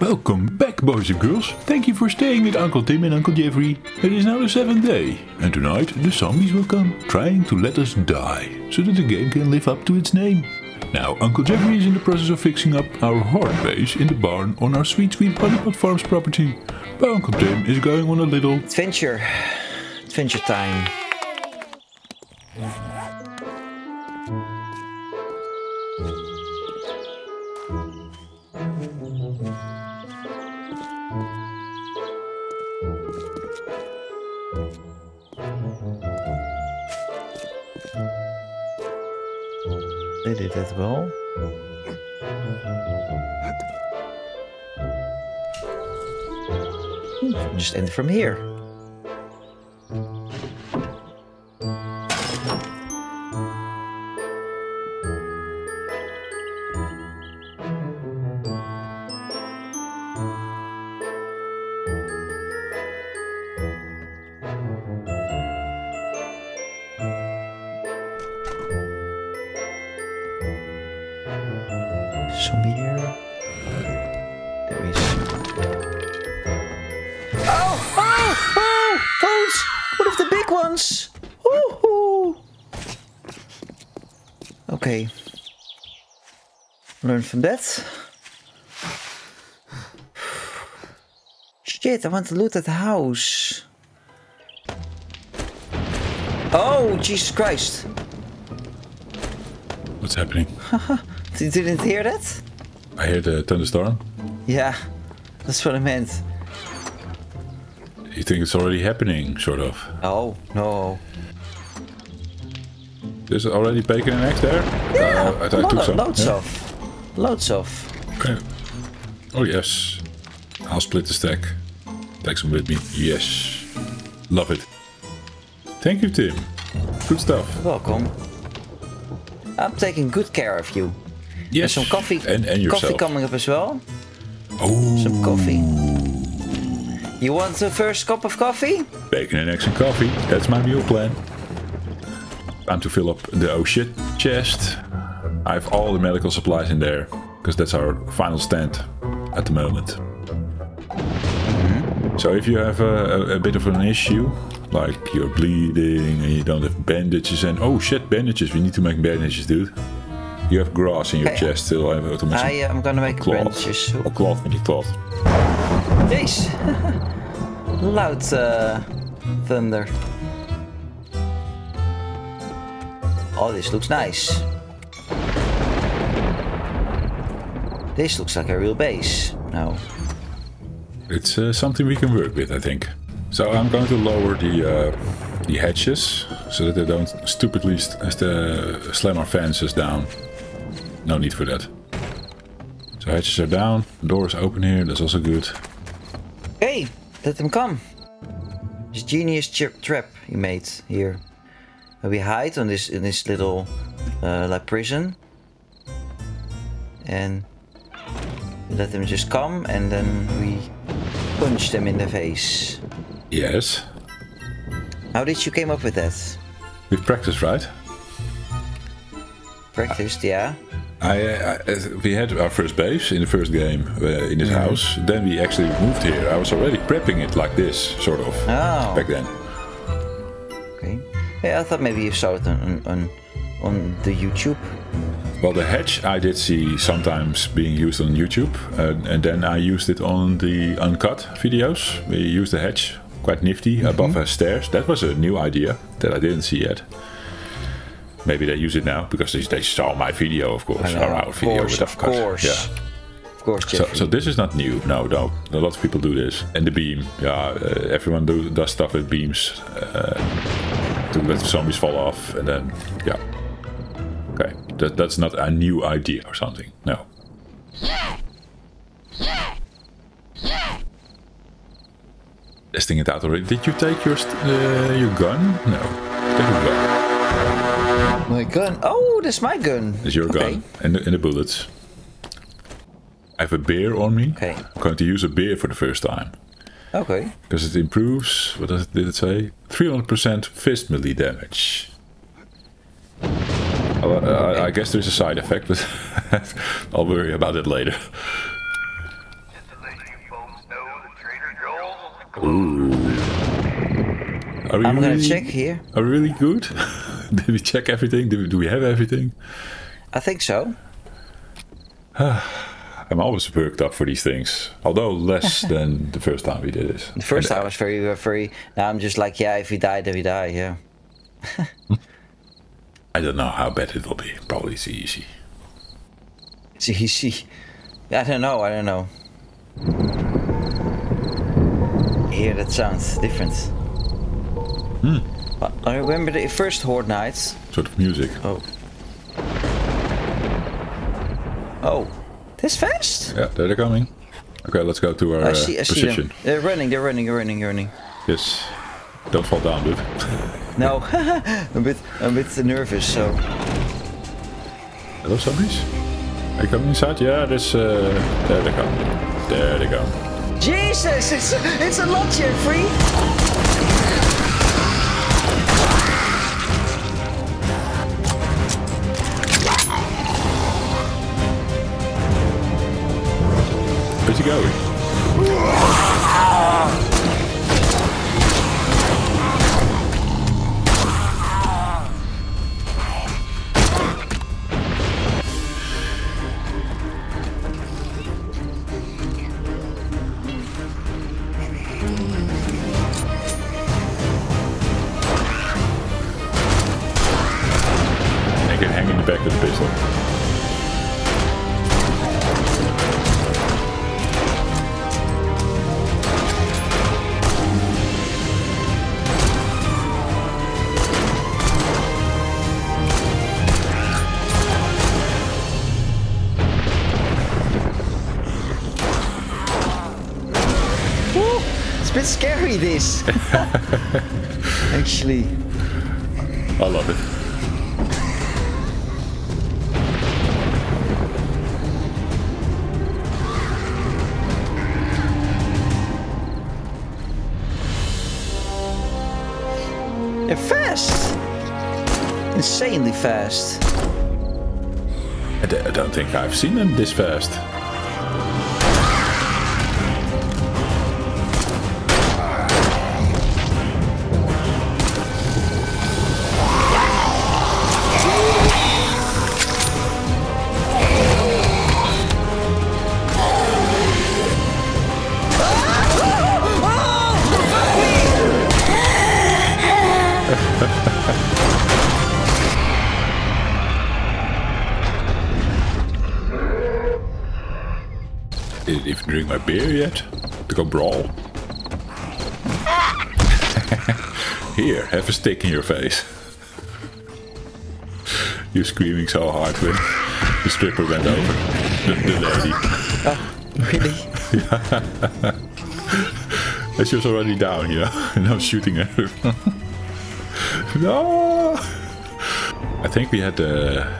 Welcome back, boys and girls. Thank you for staying with Uncle Tim and Uncle Jeffrey. It is now the seventh day, and tonight the zombies will come, trying to let us die, so that the game can live up to its name. Now, Uncle Jeffrey is in the process of fixing up our horde base in the barn on our sweet, sweet Honeypot Farms property. But Uncle Tim is going on a little Adventure. Adventure time. Did it as well? Hmm, Just end from here. Zombie here. There is. Oh! Oh! Oh! Toads! One of the big ones! Woohoo! Okay. Learn from that. Shit, I want to loot that house. Oh, Jesus Christ. What's happening? You didn't hear that? I hear the thunderstorm. Yeah, that's what I meant. You think it's already happening, sort of. Oh, no. There's already bacon and eggs there? Yeah, Uh, I, I took some. loads yeah. of. Loads of. Okay. Oh yes. I'll split the stack. Take some with me. Yes. Love it. Thank you, Tim. Good stuff. Welcome. I'm taking good care of you. Yes. Some coffee. And, and yourself. Coffee coming er up as well. Oh, Some coffee. You want the first cup of coffee? bacon and eggs and coffee. That's my meal plan. Time to fill up the oh shit chest. I have all the medical supplies in there. Because that's our final stand at the moment. Mm-hmm. So if you have a, a, a bit of an issue, like you're bleeding and you don't have bandages and oh shit, bandages, we need to make bandages, dude. You have grass in your Okay. chest still. I have automation. I, uh, I'm gonna make branches. Oh, cloth, vind ik cloth. Jeez. Loud uh, thunder. Oh, this looks nice. This looks like a real base. No. It's uh, something we can work with, I think. So I'm going to lower the uh, the hatches so that they don't stupidly st st uh, slam our fences down. No need for that. So hatches are down. Door is open here. That's also good. Hey, let them come. This genius trap you made here. We hide on this in this little uh, like prison, and let them just come, and then we punch them in the face. Yes. How did you came up with that? We've practiced, right? Practiced, yeah. I, uh, I, we had our first base in the first game uh, in this house. Then we actually moved here. I was already prepping it like this, sort of, Oh. back then. Okay. Yeah, I thought maybe you saw it on on, on, the YouTube. Well, the hatch I did see sometimes being used on YouTube, uh, and then I used it on the uncut videos. We used the hatch quite nifty above uh, stairs. That was a new idea that I didn't see yet. Maybe they use it now because they, they saw my video, of course, know, or our of video course, of course. Yeah. Of course, So, Jeffrey. so this is not new. No, no. A lot of people do this. And the beam. Yeah, uh, everyone do, does stuff with beams uh, to let zombies fall off, and then yeah. Okay, that, that's not a new idea or something. No. Testing it out already. Did you take your st- uh, your gun? No. Take your gun. My gun. Oh, that's my gun. It's your Okay. gun and the, and the bullets. I have a beer on me. Okay. I'm going to use a beer for the first time. Okay. Because it improves, what does it, did it say? 300% fist melee damage. Well, uh, I guess there's a side effect, but I'll worry about it later. Ooh. Are we I'm gonna check here. Are we really good? Did we check everything? Do we, do we have everything? I think so. I'm always worked up for these things, although less than the first time we did this. The first time I was very, very. Now I'm just like, yeah, if we die, then we die. Yeah. I don't know how bad it will be. Probably it's easy. It's easy. I don't know. I don't know. Here, that sounds different. Hmm. But I remember the first Horde nights. Sort of music. Oh. Oh. This fast? Yeah, they're coming. Okay, let's go to our I uh, see. I see position. them. They're running. They're running. They're running. They're running. Yes. Don't fall down, dude. No, I'm a bit, I'm a bit nervous. So Hello, zombies. Are you coming inside? Yeah, there's. Uh, there they come. There they go. Jesus, it's it's a lot, Jeffrey. Scary. Actually. I love it. They're fast. Insanely fast. I d- I don't think I've seen them this fast. Beer yet. To go brawl. Here, have a stick in your face. You're screaming so hard when the stripper went over. The, the lady. Uh, really? And she was already down, you know, and I was shooting at her. no! I think we had the,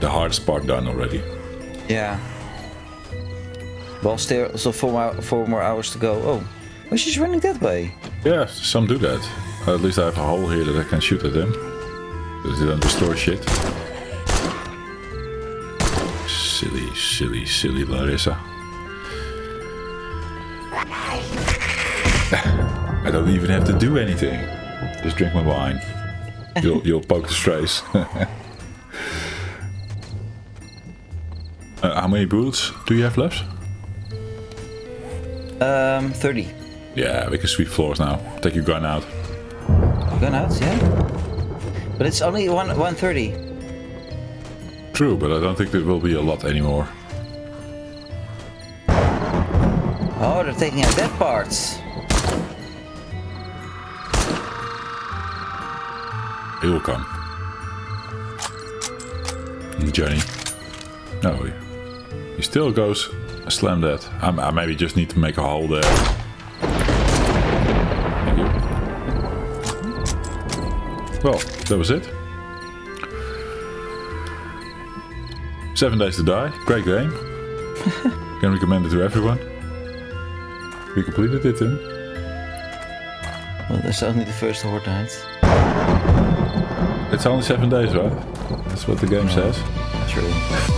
the hardest part done already. Yeah. Well, still, four more, four more hours to go. Oh, oh, she's running that way. Yeah, some do that. at least I have a hole here that I can shoot at them. But they don't destroy shit. Silly, silly, silly Larissa. I don't even have to do anything. Just drink my wine. You'll, you'll poke the strays. uh, how many bullets do you have left? Um, 30. Yeah, we can sweep floors now. Take your gun out. Gun out, yeah. But it's only one 130. True, but I don't think there will be a lot anymore. Oh, they're taking out dead parts. He will come. Johnny. No, he still goes. Slam that. I, I maybe just need to make a hole there. Thank you. Well, that was it. Seven Days to Die. Great game. Can recommend it to everyone. We completed it, Tim. Well, that's only the first horde night. It's only seven days, right? That's what the game says. True.